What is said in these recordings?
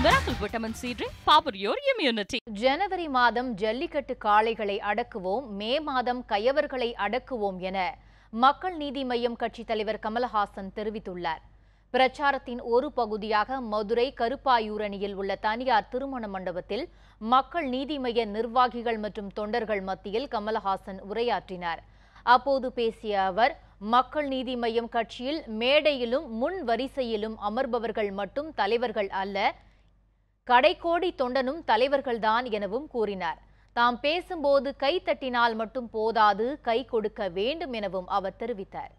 Miracle Vitamin C drink, power your immunity. ஜனவரி மாதம் ஜல்லிக்கட்டு காளைகளை அடக்குவோம் மே மாதம் கயவர்களை அடக்குவோம் என மக்கள் நீதி மய்யம் கட்சி தலைவர் கமலஹாசன் தெரிவித்துள்ளார் பிரச்சாரத்தின் ஒரு பகுதியாக மதுரை கருப்பாயூரணியில் உள்ள தனியார் திருமண மண்டபத்தில் மக்கள் நீதி மைய நிர்வாகிகள் மற்றும் தொண்டர்கள் மத்தியில் கமலஹாசன் உரையாற்றினார் அப்போது பேசிய அவர் மக்கள் நீதி மய்யம் கட்சியில் மேடையிலும் முன் வரிசையிலும் அமர்பவர்கள் மட்டும் தலைவர்கள் அல்ல கடைக்கோடி தொண்டனும் தலைவர்கள்தான் எனவும் கூறினார். தாம் பேசும்போது கை தட்டினால் மட்டும் போதாது கை கொடுக்க வேண்டும் எனவும் அவர் தெரிவித்தார்.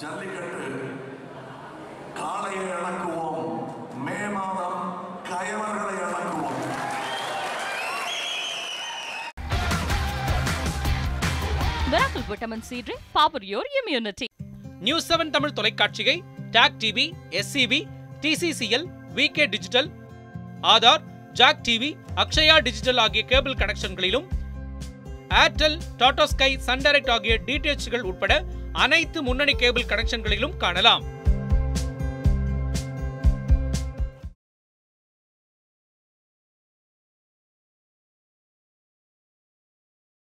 ஜல்லிக்கட்டு காலையில் Miracle vitamin C drink power your immunity news seven Tamil தொலைக்காட்சியை talk TV SCB DCCL VK digital Aadhaar jack TV Akshaya digital ஆகிய cable கனெக்ஷன்களிலும் Airtel Tata Sky Sun Direct ஆகிய டிடிஎச்கள் உட்பட அனைத்து முன்னணி கேபிள் கனெக்ஷன்களிலும் காணலாம்.